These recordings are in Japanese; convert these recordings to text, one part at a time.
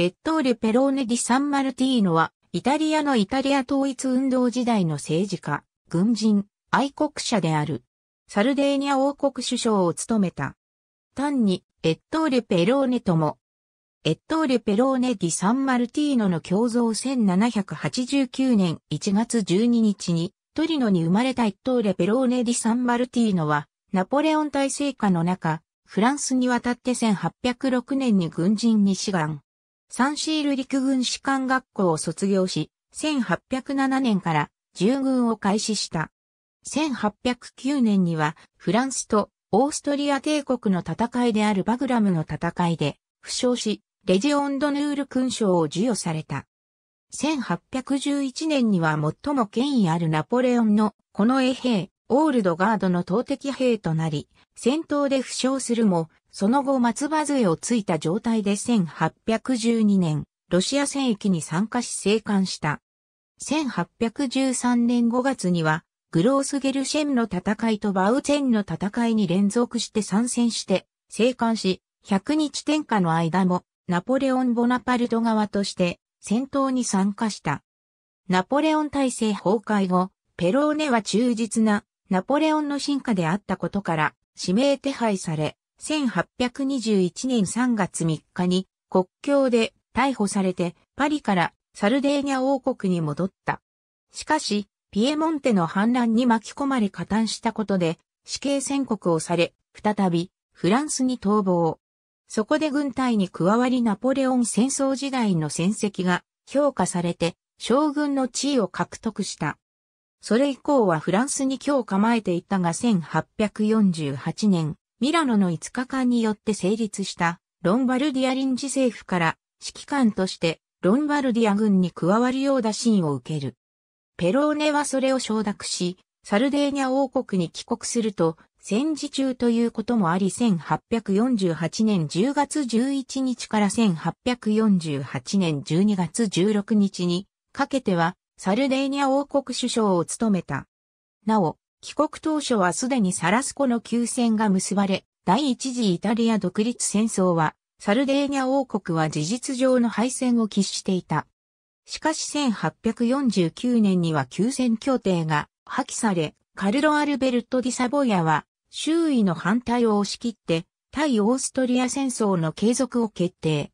エットール・ペローネ・ディ・サン・マルティーノは、イタリアのイタリア統一運動時代の政治家、軍人、愛国者である。サルデーニャ王国首相を務めた。単に、エットール・ペローネとも、エットール・ペローネ・ディ・サン・マルティーノの共造1789年1月12日に、トリノに生まれたエットーレ・ペローネ・ディ・サン・マルティーノは、ナポレオン体制下の中、フランスに渡って1806年に軍人に志願。サンシール陸軍士官学校を卒業し、1807年から従軍を開始した。1809年にはフランスとオーストリア帝国の戦いであるバグラムの戦いで負傷し、レジオンドヌール勲章を授与された。1811年には最も権威あるナポレオンのこの衛兵、オールドガードの投擲兵となり、戦闘で負傷するも、その後松葉杖をついた状態で1812年、ロシア戦役に参加し生還した。1813年5月には、グロースゲルシェンの戦いとバウツェンの戦いに連続して参戦して生還し、100日天下の間もナポレオン・ボナパルト側として戦闘に参加した。ナポレオン体制崩壊後、ペローネは忠実なナポレオンの進化であったことから指名手配され、1821年3月3日に国境で逮捕されてパリからサルデーニャ王国に戻った。しかし、ピエモンテの反乱に巻き込まれ加担したことで死刑宣告をされ、再びフランスに逃亡。そこで軍隊に加わりナポレオン戦争時代の戦績が評価されて将軍の地位を獲得した。それ以降はフランスに今日構えていたが1848年、ミラノの5日間によって成立したロンバルディア臨時政府から指揮官としてロンバルディア軍に加わるよう打診を受ける。ペローネはそれを承諾し、サルデーニャ王国に帰国すると、戦時中ということもあり1848年10月11日から1848年12月16日にかけてはサルデーニャ王国首相を務めた。なお、帰国当初はすでにサラスコの休戦が結ばれ、第一次イタリア独立戦争は、サルデーニャ王国は事実上の敗戦を喫していた。しかし1849年には休戦協定が破棄され、カルロ・アルベルト・ディ・サボヤは周囲の反対を押し切って対オーストリア戦争の継続を決定。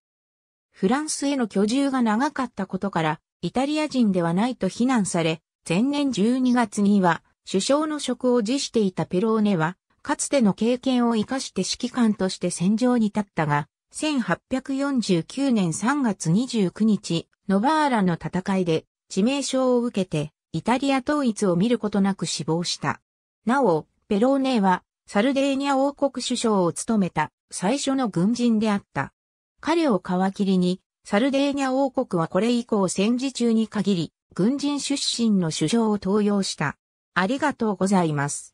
フランスへの居住が長かったことからイタリア人ではないと非難され、前年12月には首相の職を辞していたペローネは、かつての経験を活かして指揮官として戦場に立ったが、1849年3月29日、ノバーラの戦いで致命傷を受けて、イタリア統一を見ることなく死亡した。なお、ペローネは、サルデーニャ王国首相を務めた最初の軍人であった。彼を皮切りに、サルデーニャ王国はこれ以降戦時中に限り、軍人出身の首相を登用した。ありがとうございます。